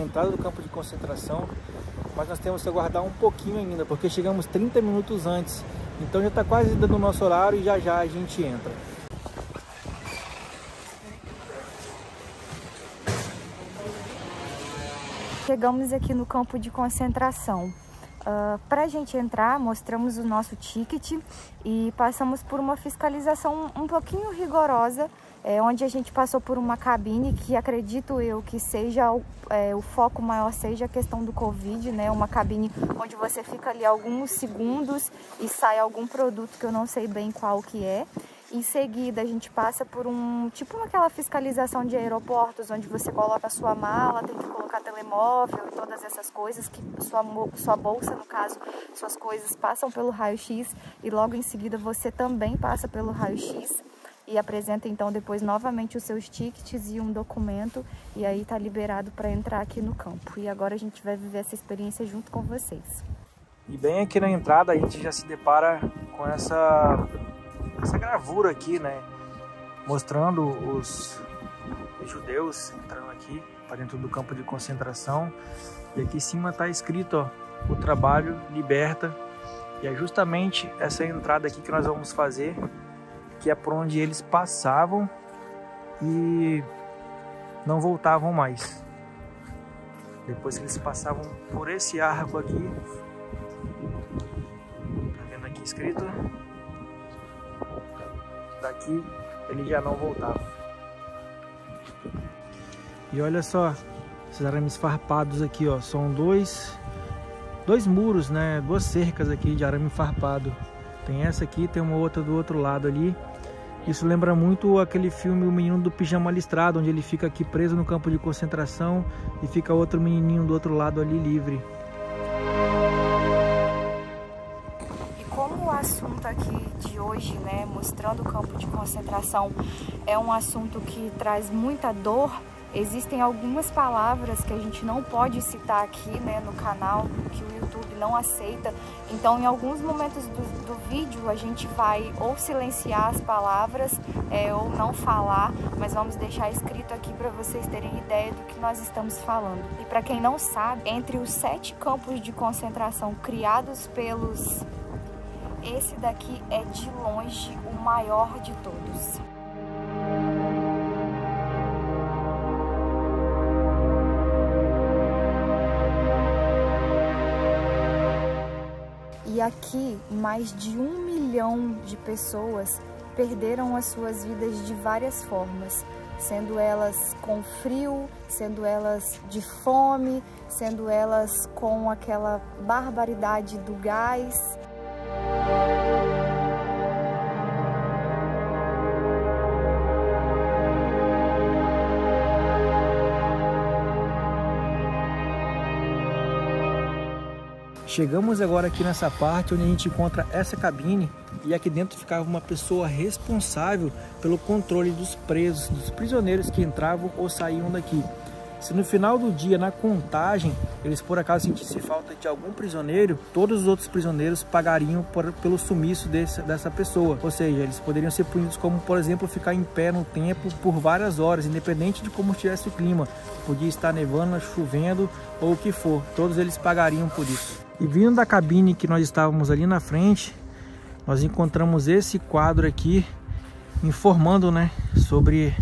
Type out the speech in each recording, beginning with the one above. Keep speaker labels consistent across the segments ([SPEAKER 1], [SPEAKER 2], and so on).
[SPEAKER 1] entrada do campo de concentração, mas nós temos que aguardar um pouquinho ainda, porque chegamos 30 minutos antes. Então já está quase dando o nosso horário e já já a gente entra.
[SPEAKER 2] Chegamos aqui no campo de concentração. Uh, ah, Para a gente entrar, mostramos o nosso ticket e passamos por uma fiscalização um pouquinho rigorosa é, onde a gente passou por uma cabine que acredito eu que seja é, o foco maior seja a questão do Covid, né? Uma cabine onde você fica ali alguns segundos e sai algum produto que eu não sei bem qual que é. Em seguida, a gente passa por um tipo aquela fiscalização de aeroportos, onde você coloca a sua mala, tem que colocar telemóvel e todas essas coisas, que sua, sua bolsa, no caso, suas coisas passam pelo raio-x e logo em seguida você também passa pelo raio-x e apresenta então depois novamente os seus tickets e um documento e aí tá liberado para entrar aqui no campo. E agora a gente vai viver essa experiência junto com vocês.
[SPEAKER 1] E bem aqui na entrada a gente já se depara com essa essa gravura aqui, né, mostrando os judeus entrando aqui para dentro do campo de concentração. E aqui em cima está escrito, ó, o trabalho liberta. E é justamente essa entrada aqui que nós vamos fazer que é por onde eles passavam e não voltavam mais. Depois que eles passavam por esse arco aqui, tá vendo aqui escrito? Daqui ele já não voltava. E olha só, esses arames farpados aqui, ó, são dois dois muros, né, duas cercas aqui de arame farpado. Tem essa aqui, tem uma outra do outro lado ali. Isso lembra muito aquele filme O Menino do Pijama Listrado, onde ele fica aqui preso no campo de concentração e fica outro menininho do outro lado ali livre.
[SPEAKER 2] E como o assunto aqui de hoje, né, mostrando o campo de concentração, é um assunto que traz muita dor, existem algumas palavras que a gente não pode citar aqui, né, no canal, que o YouTube não aceita. Então, em alguns momentos do, do vídeo, a gente vai ou silenciar as palavras é, ou não falar, mas vamos deixar escrito aqui para vocês terem ideia do que nós estamos falando. E para quem não sabe, entre os sete campos de concentração criados pelos esse daqui é de longe o maior de todos. E aqui, mais de um milhão de pessoas perderam as suas vidas de várias formas, sendo elas com frio, sendo elas de fome, sendo elas com aquela barbaridade do gás.
[SPEAKER 1] Chegamos agora aqui nessa parte onde a gente encontra essa cabine e aqui dentro ficava uma pessoa responsável pelo controle dos presos, dos prisioneiros que entravam ou saíam daqui. Se no final do dia, na contagem, eles por acaso sentissem falta de algum prisioneiro, todos os outros prisioneiros pagariam por, pelo sumiço desse, dessa pessoa. Ou seja, eles poderiam ser punidos como, por exemplo, ficar em pé no tempo por várias horas, independente de como estivesse o clima. Podia estar nevando, chovendo ou o que for. Todos eles pagariam por isso. E vindo da cabine que nós estávamos ali na frente, nós encontramos esse quadro aqui informando, né, sobre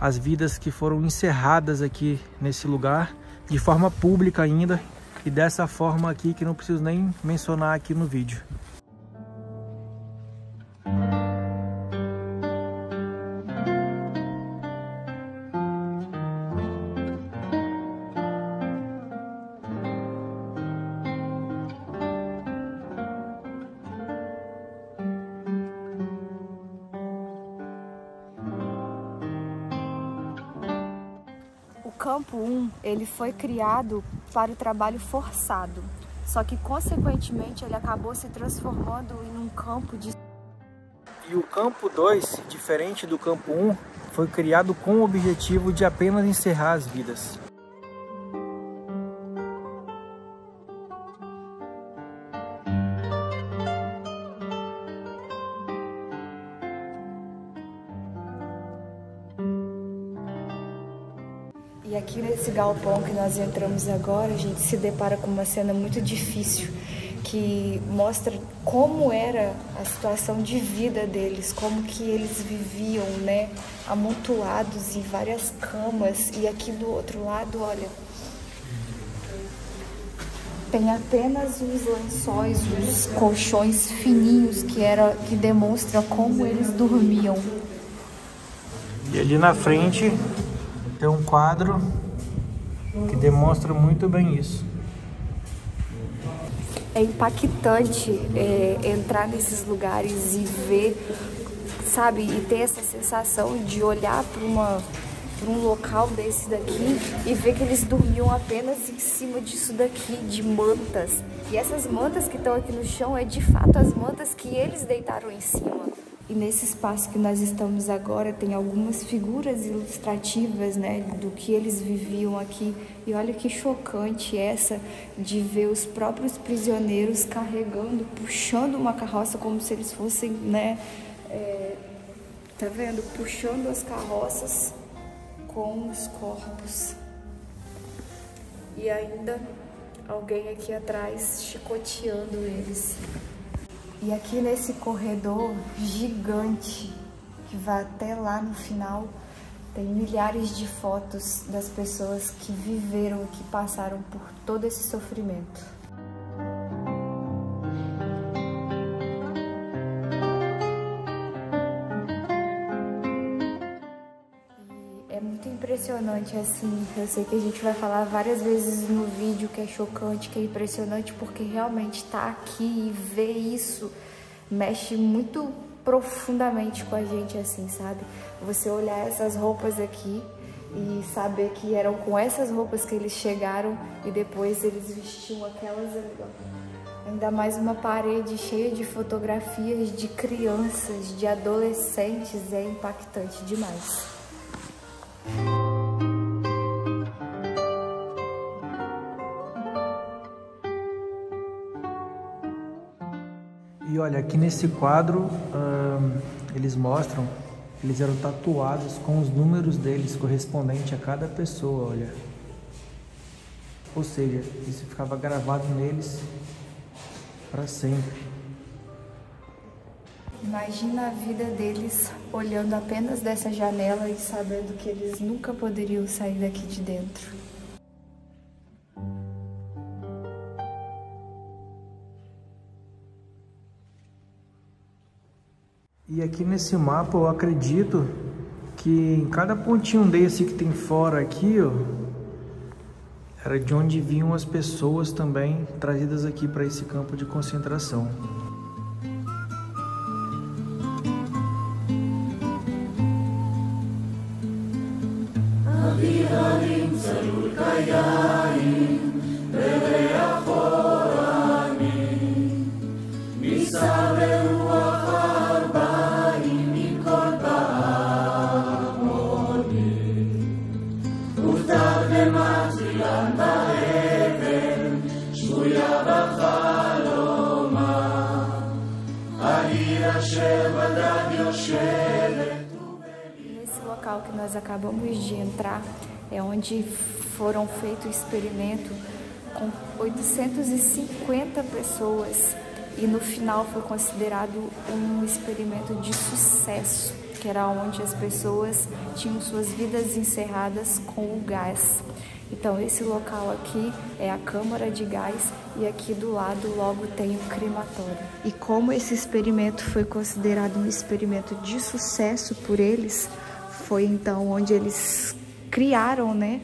[SPEAKER 1] as vidas que foram encerradas aqui nesse lugar de forma pública ainda e dessa forma aqui que não preciso nem mencionar aqui no vídeo.
[SPEAKER 2] Campo 1, ele foi criado para o trabalho forçado, só que consequentemente ele acabou se transformando em um campo de
[SPEAKER 1] e o campo 2, diferente do campo 1, foi criado com o objetivo de apenas encerrar as vidas.
[SPEAKER 2] Galpão que nós entramos agora, a gente se depara com uma cena muito difícil que mostra como era a situação de vida deles, como que eles viviam, né, amontoados em várias camas e aqui do outro lado, olha, tem apenas os lençóis, os colchões fininhos que era que demonstra como eles dormiam.
[SPEAKER 1] E ali na frente tem um quadro que demonstra muito bem isso
[SPEAKER 2] é impactante é, entrar nesses lugares e ver, sabe, e ter essa sensação de olhar para para um local desse daqui e ver que eles dormiam apenas em cima disso daqui, de mantas. E essas mantas que estão aqui no chão é de fato as mantas que eles deitaram em cima. E nesse espaço que nós estamos agora tem algumas figuras ilustrativas, né, do que eles viviam aqui. E olha que chocante essa de ver os próprios prisioneiros carregando, puxando uma carroça como se eles fossem, né, é, tá vendo, puxando as carroças com os corpos. E ainda alguém aqui atrás chicoteando eles. E aqui nesse corredor gigante que vai até lá no final, tem milhares de fotos das pessoas que viveram que passaram por todo esse sofrimento. Muito impressionante assim. Eu sei que a gente vai falar várias vezes no vídeo que é chocante, que é impressionante, porque realmente tá aqui e ver isso mexe muito profundamente com a gente, assim, sabe? Você olhar essas roupas aqui e saber que eram com essas roupas que eles chegaram e depois eles vestiam aquelas ali, ó. Ainda mais uma parede cheia de fotografias de crianças, de adolescentes, é impactante demais.
[SPEAKER 1] Olha, aqui nesse quadro eles mostram eles eram tatuados com os números deles correspondente a cada pessoa, olha. Ou seja, isso ficava gravado neles para sempre.
[SPEAKER 2] Imagina a vida deles olhando apenas dessa janela e sabendo que eles nunca poderiam sair daqui de dentro.
[SPEAKER 1] E aqui nesse mapa eu acredito que em cada pontinho desse que tem fora aqui, ó, era de onde vinham as pessoas também trazidas aqui para esse campo de concentração.
[SPEAKER 2] Nesse local que nós acabamos de entrar é onde foram feito o experimento com 850 pessoas e no final foi considerado um experimento de sucesso, que era onde as pessoas tinham suas vidas encerradas com o gás. Então esse local aqui é a câmara de gás e aqui do lado logo tem o crematório. E como esse experimento foi considerado um experimento de sucesso por eles, foi então onde eles criaram, né,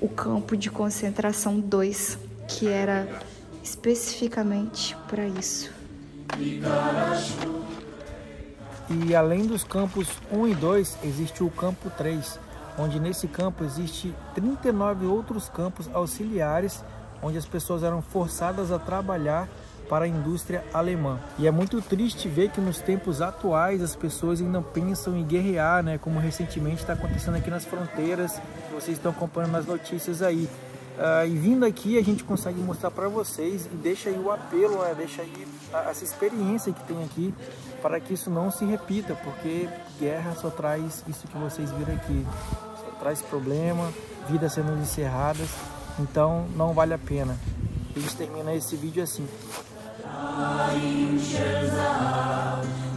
[SPEAKER 2] o campo de concentração 2, que era especificamente para isso.
[SPEAKER 1] E além dos campos 1 e 2, existe o campo 3, onde nesse campo existe 39 outros campos auxiliares, onde as pessoas eram forçadas a trabalhar para a indústria alemã. E é muito triste ver que nos tempos atuais as pessoas ainda pensam em guerrear, né? Como recentemente está acontecendo aqui nas fronteiras, vocês estão acompanhando nas notícias aí. Uh, e vindo aqui a gente consegue mostrar para vocês e deixa aí o apelo, né? deixa aí a, essa experiência que tem aqui para que isso não se repita, porque guerra só traz isso que vocês viram aqui, traz problema, vidas sendo encerradas, então não vale a pena. A gente termina esse vídeo assim.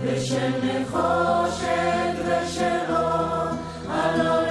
[SPEAKER 1] ושל נחושת ושל אור, הלא